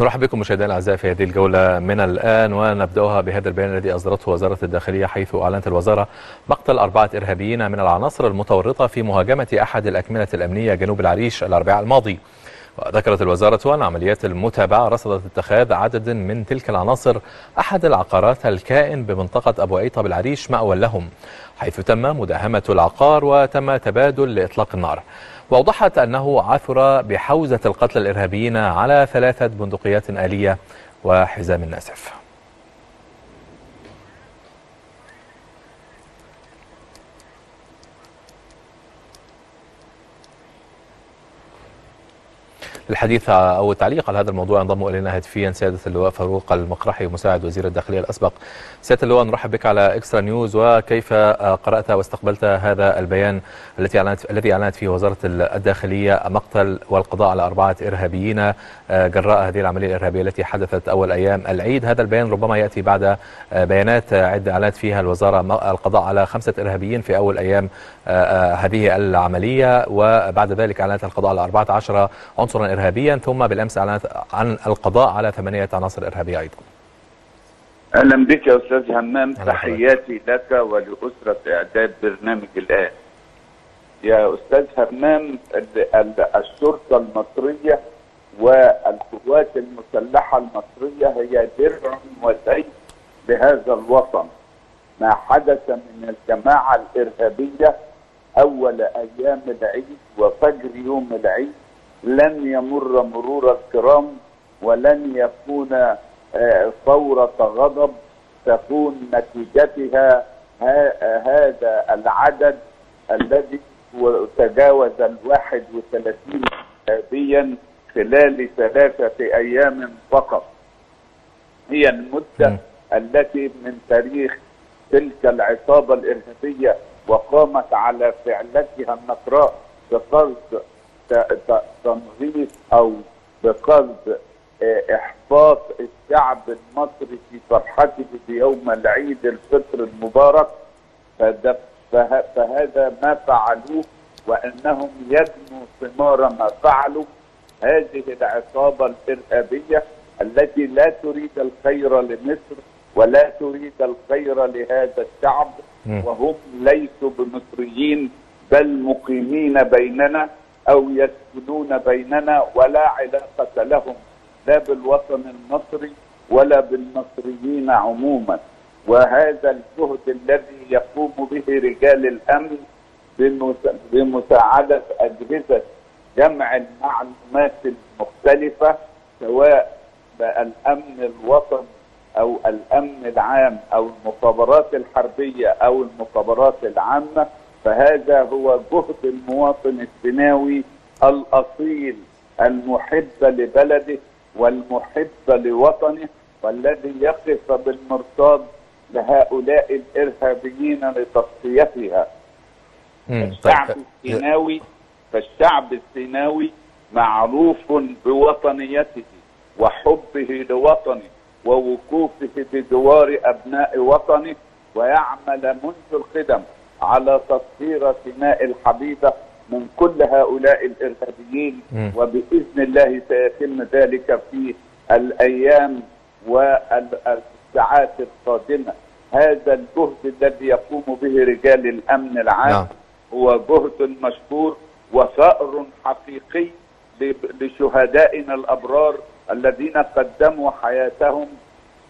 نرحب بكم مشاهدينا الأعزاء في هذه الجولة من الآن ونبدأها بهذا البيان الذي أصدرته وزارة الداخلية حيث أعلنت الوزارة مقتل أربعة إرهابيين من العناصر المتورطة في مهاجمة أحد الاكمنه الأمنية جنوب العريش الأربعاء الماضي. وذكرت الوزارة أن عمليات المتابعة رصدت اتخاذ عدد من تلك العناصر أحد العقارات الكائن بمنطقة أبو عيطة بالعريش مأوى لهم حيث تم مداهمة العقار وتم تبادل لإطلاق النار. وأوضحت أنه عثر بحوزة القتل الإرهابيين على ثلاثة بندقيات آلية وحزام ناسف الحديث أو التعليق على هذا الموضوع ينضم إلينا هاتفيا سيادة اللواء فاروق المقرحي مساعد وزير الداخلية الأسبق. سيادة اللواء نرحب بك على اكسترا نيوز وكيف قرأت واستقبلت هذا البيان التي اعلنت الذي أعلنت فيه وزارة الداخلية مقتل والقضاء على أربعة إرهابيين جراء هذه العملية الإرهابية التي حدثت أول أيام العيد، هذا البيان ربما يأتي بعد بيانات عدة أعلنت فيها الوزارة القضاء على خمسة إرهابيين في أول أيام هذه العملية. وبعد ذلك أعلنت القضاء على 14 عنصرا إرهابيا ثم بالأمس أعلنت عن القضاء على ثمانية عناصر إرهابية أيضا. أهلا بك يا أستاذ همام. تحياتي لك ولأسرة إعداد برنامج الآن. يا أستاذ همام الشرطة المصرية والقوات المسلحة المصرية هي درع وسيف لهذا الوطن. ما حدث من الجماعة الإرهابية أول أيام العيد وفجر يوم العيد لن يمر مرور الكرام ولن يكون ثورة غضب تكون نتيجتها هذا العدد الذي تجاوز الواحد وثلاثين إرهابيا خلال ثلاثة أيام فقط. هي المدة التي من تاريخ تلك العصابة الإرهابية وقامت على فعلتها النقراء بقصد تنغيص أو بقصد إحباط الشعب المصري في فرحته بيوم العيد الفطر المبارك فهذا ما فعلوه وإنهم يجنوا ثمار ما فعلوا هذه العصابة الإرهابية التي لا تريد الخير لمصر ولا تريد الخير لهذا الشعب وهم ليسوا بمصريين بل مقيمين بيننا. أو يسكنون بيننا ولا علاقة لهم لا بالوطن المصري ولا بالمصريين عموما. وهذا الجهد الذي يقوم به رجال الأمن بمساعدة أجهزة جمع المعلومات المختلفة سواء الأمن الوطني أو الأمن العام أو المخابرات الحربية أو المخابرات العامة فهذا هو جهد المواطن السيناوي الأصيل المحب لبلده والمحب لوطنه والذي يقف بالمرصاد لهؤلاء الإرهابيين لتصفيتها الشعب السيناوي فالشعب السيناوي معروف بوطنيته وحبه لوطنه ووقوفه بجوار أبناء وطنه ويعمل منذ القدم على تطهير سيناء الحبيبة من كل هؤلاء الإرهابيين. وبإذن الله سيتم ذلك في الأيام والساعات القادمة هذا الجهد الذي يقوم به رجال الأمن العام نعم. هو جهد مشكور وثأر حقيقي لشهدائنا الأبرار الذين قدموا حياتهم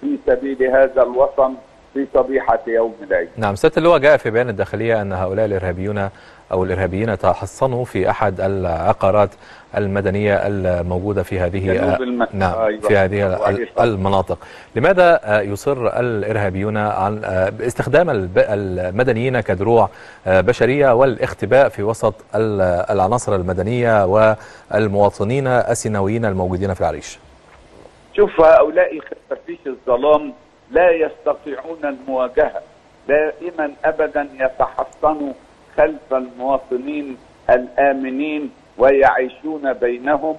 في سبيل هذا الوطن في صبيحة يوم العيد نعم سيادة اللواء جاء في بيان الداخلية أن هؤلاء الإرهابيون أو الإرهابيين تحصنوا في أحد العقارات المدنية الموجودة في هذه. نعم أيوة. في هذه أيوة. المناطق لماذا يصر الإرهابيون عن باستخدام الب- المدنيين كدروع بشرية والاختباء في وسط ال- العناصر المدنية والمواطنين السيناويين الموجودين في العريش شوف هؤلاء خفافيش الظلام لا يستطيعون المواجهة. دائما أبدا يتحصنوا خلف المواطنين الآمنين ويعيشون بينهم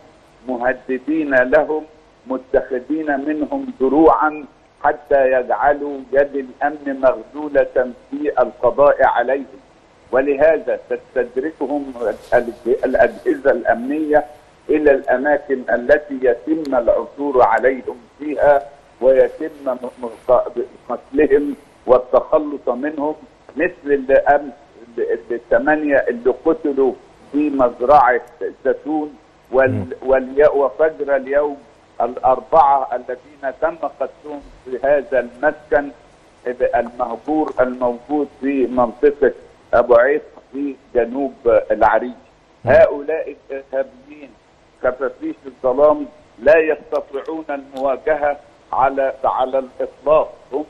مهددين لهم متخذين منهم دروعا حتى يجعلوا يد الأمن مغلولة في القضاء عليهم. ولهذا تستدركهم الأجهزة الأمنية إلى الأماكن التي يتم العثور عليهم فيها ويتم قتلهم والتخلص منهم مثل اللي امس الثمانيه اللي قتلوا في مزرعة زيتون وفجر اليوم الأربعة الذين تم قتلهم في هذا المسكن المهجور الموجود في منطقة أبو عيق في جنوب العريش هؤلاء الإرهابيين كفافيش الظلام لا يستطيعون المواجهة على على الإطلاق هم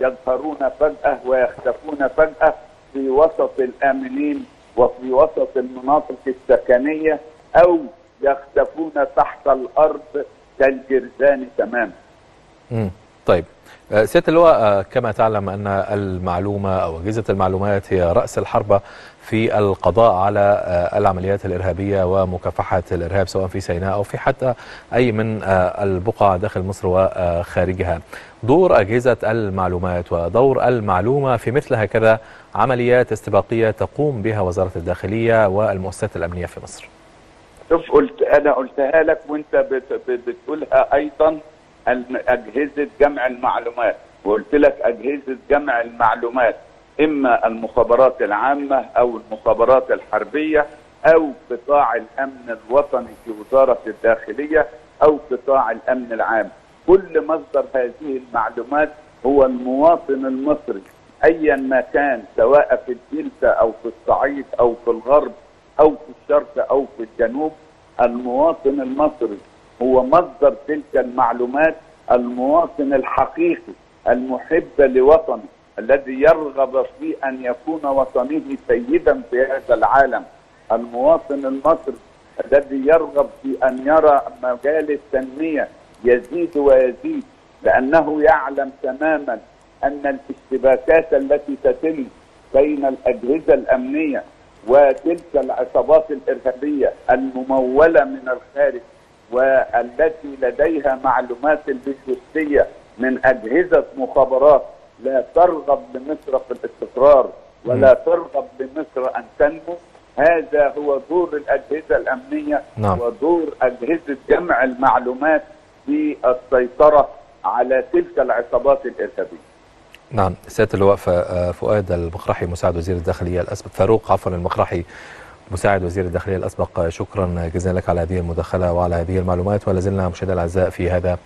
يظهرون فجأة ويختفون فجأة في وسط الآمنين وفي وسط المناطق السكنية أو يختفون تحت الأرض كالجرذان تماما. طيب سيادة اللواء كما تعلم أن المعلومة أو أجهزة المعلومات هي رأس الحربة في القضاء على العمليات الإرهابية ومكافحة الإرهاب سواء في سيناء أو في حتى أي من البقع داخل مصر وخارجها. دور أجهزة المعلومات ودور المعلومة في مثل هكذا عمليات استباقية تقوم بها وزارة الداخلية والمؤسسات الأمنية في مصر. شوف قلت أنا قلتها لك وأنت بت بتقولها أيضا أجهزة جمع المعلومات. وقلت لك أجهزة جمع المعلومات إما المخابرات العامة أو المخابرات الحربية أو قطاع الأمن الوطني في وزارة الداخلية أو قطاع الأمن العام. كل مصدر هذه المعلومات هو المواطن المصري ايا ما كان سواء في الدلتا أو في الصعيد أو في الغرب أو في الشرق أو في الجنوب المواطن المصري. هو مصدر تلك المعلومات المواطن الحقيقي المحب لوطنه الذي يرغب في أن يكون وطنه سيدا في هذا العالم. المواطن المصري الذي يرغب في أن يرى مجال التنمية يزيد ويزيد لأنه يعلم تماما أن الاشتباكات التي تتم بين الأجهزة الأمنية وتلك العصابات الإرهابية الممولة من الخارج والتي لديها معلومات اللوجستيه من أجهزة مخابرات لا ترغب لمصر في الاستقرار ولا ترغب لمصر أن تنمو هذا هو دور الأجهزة الأمنية نعم. ودور أجهزة جمع المعلومات في السيطرة على تلك العصابات الإرهابية. نعم سيادة اللواء فؤاد المقرحي مساعد وزير الداخلية الأسبق فاروق عفوا المقرحي مساعد وزير الداخلية الأسبق شكرا جزيلا لك على هذه المداخلة وعلى هذه المعلومات ولا زلنا مشاهدينا الأعزاء في هذا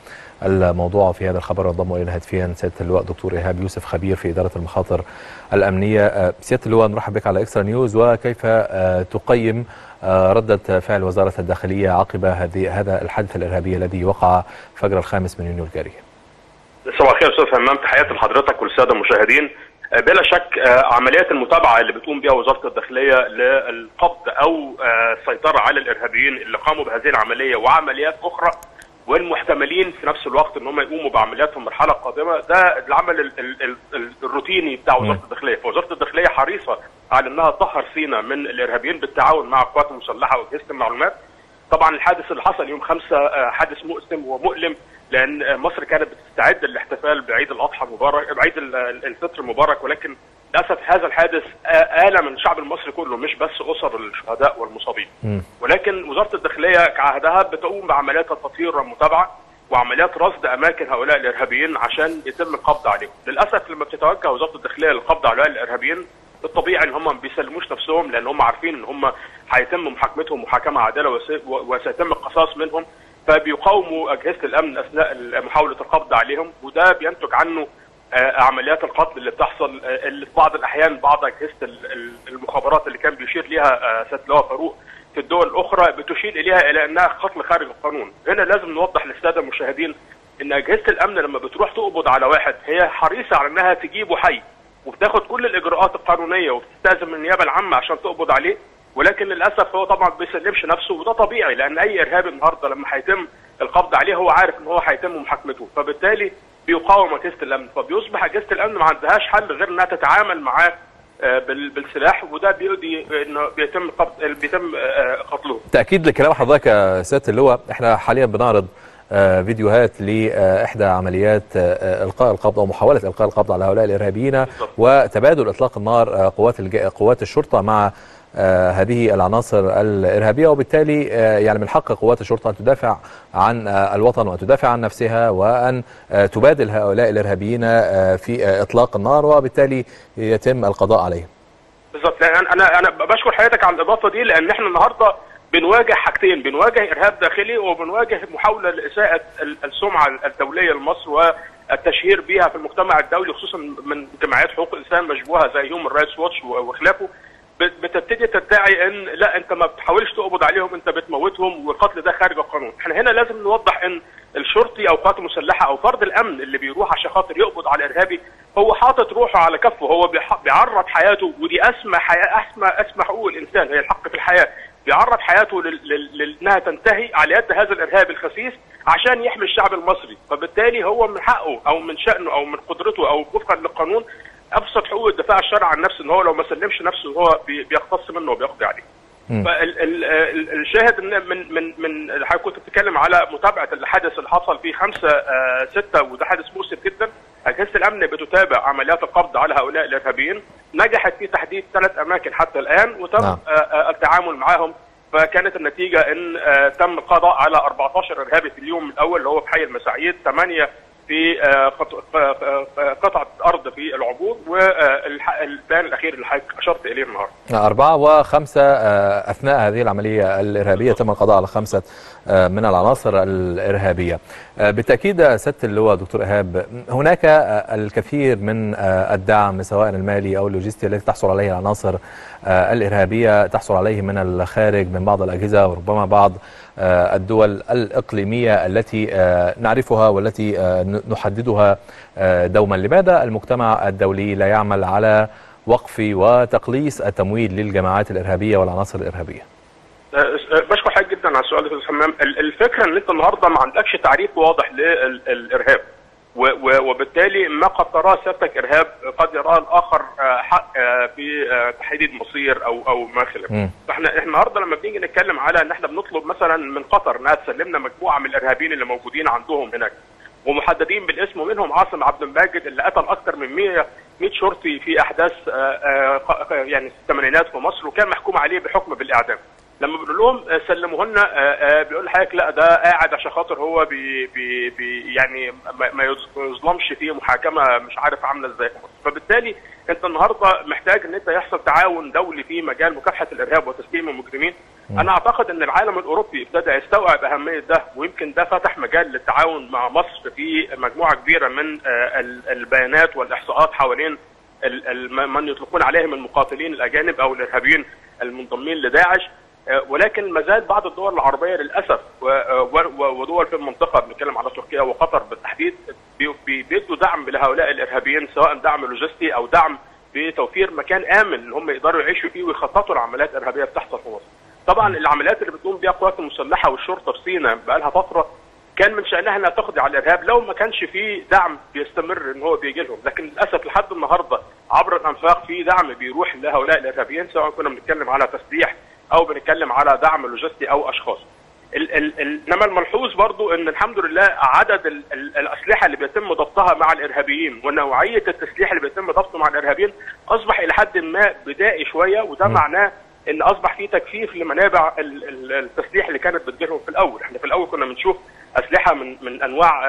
الموضوع وفي هذا الخبر. انضم الينا هاتفيا سيادة اللواء دكتور إيهاب يوسف خبير في إدارة المخاطر الأمنية. سيادة اللواء نرحب بك على إكسترا نيوز. وكيف تقيم ردة فعل وزارة الداخلية عقب هذه هذا الحادث الإرهابي الذي وقع فجر الخامس من يونيو الجاري صباح الخير أستاذ همام تحياتي لحضرتك وللسادة المشاهدين. بلا شك عمليات المتابعة اللي بتقوم بها وزارة الداخلية للقبض أو السيطرة على الإرهابيين اللي قاموا بهذه العملية وعمليات أخرى والمحتملين في نفس الوقت إن هم يقوموا بعمليات في المرحله القادمه ده العمل ال ال ال الروتيني بتاع وزارة الداخلية. فوزارة الداخلية حريصة على إنها تطهر سينا من الإرهابيين بالتعاون مع القوات المسلحه واجهزه المعلومات. طبعا الحادث اللي حصل يوم خمسة حادث مؤسم ومؤلم لأن مصر كانت بتستعد للاحتفال بعيد الأضحى المبارك بعيد الفطر المبارك ولكن للأسف هذا الحادث الم الشعب المصري كله مش بس أسر الشهداء والمصابين. ولكن وزارة الداخلية كعهدها بتقوم بعمليات التطهير والمتابعه وعمليات رصد أماكن هؤلاء الإرهابيين عشان يتم القبض عليهم. للأسف لما بتتوجه وزارة الداخلية للقبض على هؤلاء الإرهابيين الطبيعي إن هم ما بيسلموش نفسهم لأن هم عارفين إن هم هيتم محاكمتهم محاكمة عادلة وسيتم القصاص منهم. فبيقاوموا أجهزة الأمن أثناء محاولة القبض عليهم وده بينتج عنه عمليات القتل اللي بتحصل اللي في بعض الأحيان بعض أجهزة المخابرات اللي كان بيشير ليها سياده اللواء فاروق في الدول الأخرى بتشير إليها إلى إنها قتل خارج القانون. هنا لازم نوضح للسادة المشاهدين إن أجهزة الأمن لما بتروح تقبض على واحد هي حريصة على إنها تجيبه حي وبتاخد كل الإجراءات القانونية وبتستأذن من النيابة العامة عشان تقبض عليه ولكن للأسف هو طبعا ما بيسلمش نفسه وده طبيعي لأن أي ارهابي النهارده لما هيتم القبض عليه هو عارف إن هو هيتم محاكمته فبالتالي بيقاوم أجهزة الأمن فبيصبح أجهزة الأمن ما عندهاش حل غير إنها تتعامل معاه بالسلاح وده بيؤدي إنه بيتم قبض بيتم قتله. تأكيد لكلام حضرتك يا سيادة اللواء إحنا حاليا بنعرض فيديوهات لاحدى عمليات إلقاء القبض أو محاولة إلقاء القبض على هؤلاء الإرهابيين وتبادل إطلاق النار قوات قوات الشرطة مع هذه العناصر الإرهابية وبالتالي يعني من حق قوات الشرطة أن تدافع عن الوطن وأن تدافع عن نفسها وأن تبادل هؤلاء الإرهابيين في إطلاق النار وبالتالي يتم القضاء عليهم. بالظبط. أنا أنا أنا بشكر حضرتك على الإضافة دي لأن إحنا النهارده بنواجه حاجتين بنواجه إرهاب داخلي وبنواجه محاولة لإساءة السمعة الدولية لمصر والتشهير بها في المجتمع الدولي خصوصا من جمعيات حقوق الإنسان مشبوهة زي هيومن رايتس واتش وخلافه. بتبتدي تدعي إن لا أنت ما بتحاولش تقبض عليهم أنت بتموتهم والقتل ده خارج القانون. إحنا هنا لازم نوضح إن الشرطي أو قوات مسلحة أو فرد الأمن اللي بيروح عشان خاطر يقبض على الارهابي هو حاطط روحه على كفه هو بيعرض حياته ودي أسمى حياة أسمى أسمى حقوق الإنسان هي الحق في الحياة. بيعرض حياته لأنها تنتهي على يد هذا الإرهابي الخسيس عشان يحمي الشعب المصري. فبالتالي هو من حقه أو من شأنه أو من قدرته أو وفقا للقانون أبسط حقوق الدفاع الشرعي عن نفسه إن هو لو ما سلمش نفسه هو بيقتص منه وبيقضي عليه. فالشاهد إن من من من حضرتك كنت بتتكلم على متابعة الحادث اللي حصل في 5 6 وده حادث مؤسف جدا أجهزة الأمن بتتابع عمليات القبض على هؤلاء الإرهابيين نجحت في تحديد ثلاث أماكن حتى الآن وتم نعم. التعامل معهم فكانت النتيجة إن تم القضاء على 14 إرهابي في اليوم الأول اللي هو في حي المساعيد ثمانيه في قطعة أرض في العبور والبيان الأخير اللي حضرتك أشرت إليه النهارده. أربعة وخمسة أثناء هذه العملية الإرهابية تم القضاء على خمسة من العناصر الإرهابية. بالتأكيد سيادة اللواء دكتور إيهاب هناك الكثير من الدعم سواء المالي أو اللوجستي الذي تحصل عليه العناصر الإرهابية تحصل عليه من الخارج من بعض الأجهزة وربما بعض الدول الإقليمية التي نعرفها والتي نحددها دوما لماذا المجتمع الدولي لا يعمل على وقف وتقليص التمويل للجماعات الإرهابية والعناصر الإرهابية على السؤال ده حمام. الفكرة إن أنت النهارده ما عندكش تعريف واضح للارهاب وبالتالي ما قد تراه سيادتك إرهاب قد يراه الآخر حق في تحديد مصير أو أو ما خلاف فإحنا إحنا النهارده لما بنيجي نتكلم على إن إحنا بنطلب مثلا من قطر إنها تسلمنا مجموعة من الإرهابيين اللي موجودين عندهم هناك ومحددين بالاسم ومنهم عاصم عبد الماجد اللي قتل أكثر من 100 100 شرطي في أحداث يعني الثمانينات في مصر وكان محكوم عليه بحكم بالإعدام. لما بنقول لهم سلموه لنا بيقول لحضرتك لا ده قاعد عشان خاطر هو بي بي بي يعني ما يظلمش فيه محاكمة مش عارف عاملة إزاي. فبالتالي انت النهارده محتاج ان انت يحصل تعاون دولي في مجال مكافحة الإرهاب وتسليم المجرمين. أنا أعتقد إن العالم الأوروبي ابتدى يستوعب أهمية ده ويمكن ده فتح مجال للتعاون مع مصر في مجموعة كبيرة من البيانات والإحصاءات حوالين من يطلقون عليهم المقاتلين الأجانب أو الإرهابيين المنضمين لداعش. ولكن ما زال بعض الدول العربية للأسف ودول في المنطقة بنتكلم على تركيا وقطر بالتحديد بيدوا دعم لهؤلاء الإرهابيين سواء دعم لوجستي أو دعم بتوفير مكان آمن إن هم يقدروا يعيشوا فيه ويخططوا لعمليات إرهابية بتحصل في مصر. طبعا العمليات اللي بتقوم بها القوات المسلحة والشرطة في سيناء بقى لها فترة كان من شأنها إنها تقضي على الإرهاب لو ما كانش في دعم بيستمر إن هو بيجي لهم، لكن للأسف لحد النهارده عبر الأنفاق في دعم بيروح لهؤلاء الإرهابيين سواء كنا بنتكلم على تسليح أو بنتكلم على دعم لوجستي أو أشخاص. ال ال ال إنما الملحوظ برضو إن الحمد لله عدد ال ال الأسلحة اللي بيتم ضبطها مع الإرهابيين ونوعية التسليح اللي بيتم ضبطه مع الإرهابيين أصبح إلى حد ما بدائي شوية وده. معناه إن أصبح في تكثيف لمنابع التسليح اللي كانت بتجيلهم في الأول، إحنا في الأول كنا بنشوف أسلحة من من أنواع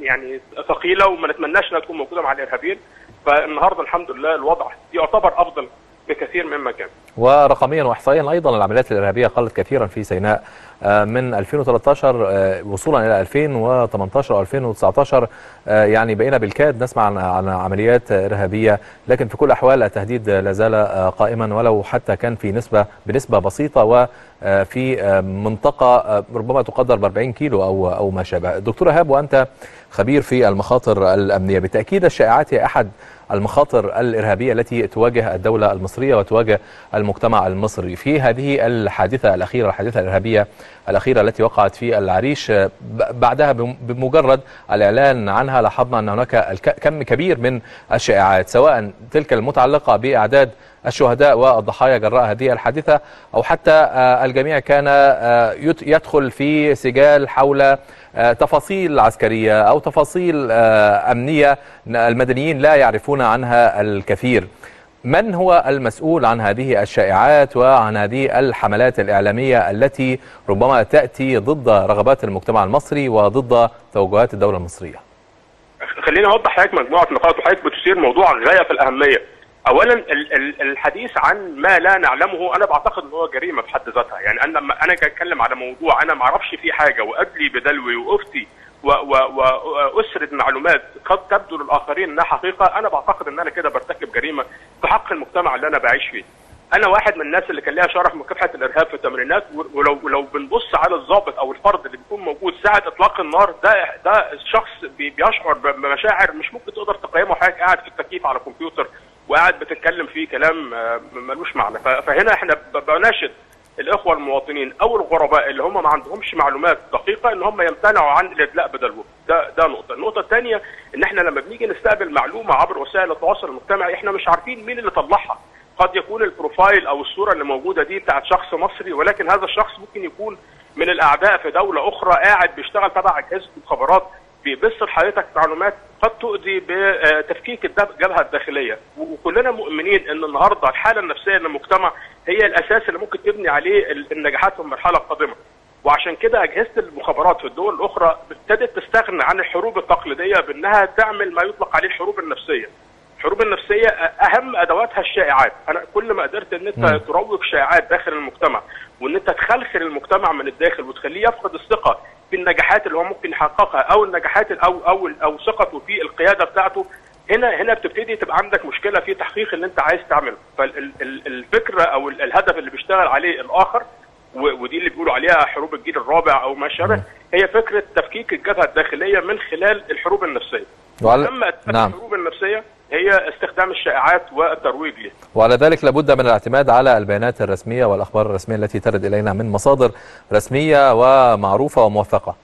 يعني ثقيلة وما نتمناش إنها تكون موجودة مع الإرهابيين فالنهاردة الحمد لله الوضع يعتبر أفضل بكثير مما كان ورقميا واحصائيا أيضا العمليات الإرهابية قلت كثيرا في سيناء من 2013 وصولا إلى 2018 أو 2019 يعني بقينا بالكاد نسمع عن عمليات إرهابية لكن في كل الأحوال التهديد لا زال قائما ولو حتى كان في نسبه بنسبة بسيطة وفي منطقة ربما تقدر ب 40 كيلو أو أو ما شابه. دكتور إيهاب وأنت خبير في المخاطر الأمنية بالتأكيد الشائعات هي أحد المخاطر الإرهابية التي تواجه الدولة المصرية وتواجه المجتمع المصري. في هذه الحادثة الأخيرة الحادثة الإرهابية الأخيرة التي وقعت في العريش بعدها بمجرد الإعلان عنها لاحظنا أن هناك كم كبير من الشائعات سواء تلك المتعلقة بأعداد الشهداء والضحايا جراء هذه الحادثة أو حتى الجميع كان يدخل في سجال حول تفاصيل عسكرية أو تفاصيل أمنية المدنيين لا يعرفون عنها الكثير. من هو المسؤول عن هذه الشائعات وعن هذه الحملات الإعلامية التي ربما تأتي ضد رغبات المجتمع المصري وضد توجهات الدولة المصرية خليني أوضح حضرتك مجموعة نقاط وحضرتك بتثير موضوع غاية في الأهمية. اولا ال- ال- الحديث عن ما لا نعلمه أنا بعتقد إن هو جريمة في حد ذاتها، يعني أنا لما أنا اتكلم على موضوع أنا ما أعرفش فيه حاجة وأدلي بدلوي وأفتي وأسرد معلومات قد تبدو للآخرين إنها حقيقة، أنا بعتقد إن أنا كده برتكب جريمة في حق المجتمع اللي أنا بعيش فيه. أنا واحد من الناس اللي كان ليها شرف مكافحه الإرهاب في الثمانينات ولو ولو بنبص على الضابط أو الفرد اللي بيكون موجود ساعة إطلاق النار ده ده شخص بي- بيشعر بمشاعر مش ممكن تقدر تقيمه حضرتك قاعد في التكييف على كمبيوتر وقاعد بتتكلم فيه كلام آه، ملوش معنى. فهنا إحنا بناشد الإخوة المواطنين أو الغرباء اللي هم ما عندهمش معلومات دقيقة إن هم يمتنعوا عن الإدلاء بدلوه ده ده نقطة. النقطة الثانية إن إحنا لما بنيجي نستقبل معلومة عبر وسائل التواصل الاجتماعي إحنا مش عارفين مين اللي طلعها. قد يكون البروفايل أو الصورة اللي موجودة دي بتاعت شخص مصري ولكن هذا الشخص ممكن يكون من الأعداء في دولة أخرى قاعد بيشتغل تبع اجهزه المخابرات بيبث لحضرتك معلومات قد تؤدي بتفكيك الجبهه الداخلية. وكلنا مؤمنين إن النهارده الحالة النفسية للمجتمع هي الأساس اللي ممكن تبني عليه ال- النجاحات في المرحلة القادمة. وعشان كده أجهزة المخابرات في الدول الأخرى ابتدت تستغنى عن الحروب التقليدية بأنها تعمل ما يطلق عليه الحروب النفسية. الحروب النفسية أهم أدواتها الشائعات. أنا كل ما قدرت إن أنت. تروج شائعات داخل المجتمع وإن أنت تخلخل المجتمع من الداخل وتخليه يفقد الثقة في النجاحات اللي هو ممكن يحققها أو النجاحات أو أو أو ثقته في القيادة بتاعته هنا هنا بتبتدي تبقى عندك مشكلة في تحقيق اللي أنت عايز تعمله. فالفكرة أو ال- الهدف اللي بيشتغل عليه الآخر ودي اللي بيقولوا عليها حروب الجيل الرابع أو ما شابه هي فكرة تفكيك الجبهة الداخلية من خلال الحروب النفسية. وعلى... اما نعم. الحروب النفسية هي استخدام الشائعات والترويج ليها وعلى ذلك لابد من الاعتماد على البيانات الرسمية والأخبار الرسمية التي ترد إلينا من مصادر رسمية ومعروفة وموثقة.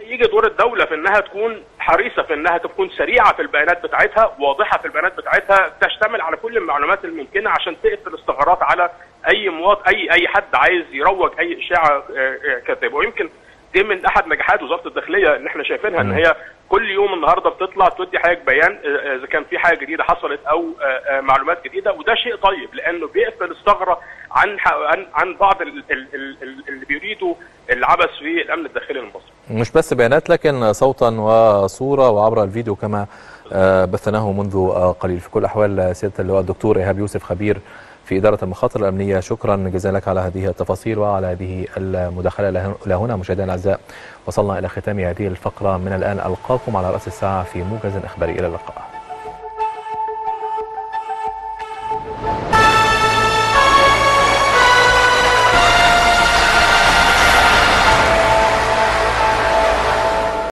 يجي دور الدولة في إنها تكون حريصة في إنها تكون سريعة في البيانات بتاعتها واضحة في البيانات بتاعتها تشتمل على كل المعلومات الممكنة عشان تقفل الثغرات على أي مواطن أي أي حد عايز يروج أي إشاعة آه، آه، كاذبة ويمكن دي من أحد نجاحات وزارة الداخلية إن إحنا شايفينها إن. هي كل يوم النهارده بتطلع تدي حاجة بيان آه، إذا كان في حاجة جديدة حصلت أو آه، آه، معلومات جديدة وده شيء طيب لأنه بيقفل الثغرة عن عن عن بعض ال- ال- ال- ال- اللي بيريدوا العبث في الأمن الداخلي المصري. مش بس بيانات لكن صوتا وصورة وعبر الفيديو كما آه، بثناه منذ آه، قليل في كل الأحوال سيادة اللواء الدكتور إيهاب يوسف خبير في إدارة المخاطر الأمنية. شكرا جزيلا لك على هذه التفاصيل وعلى هذه المداخلة. إلى هنا مشاهدينا الأعزاء وصلنا إلى ختام هذه الفقرة. من الآن ألقاكم على رأس الساعة في موجز إخباري. إلى اللقاء.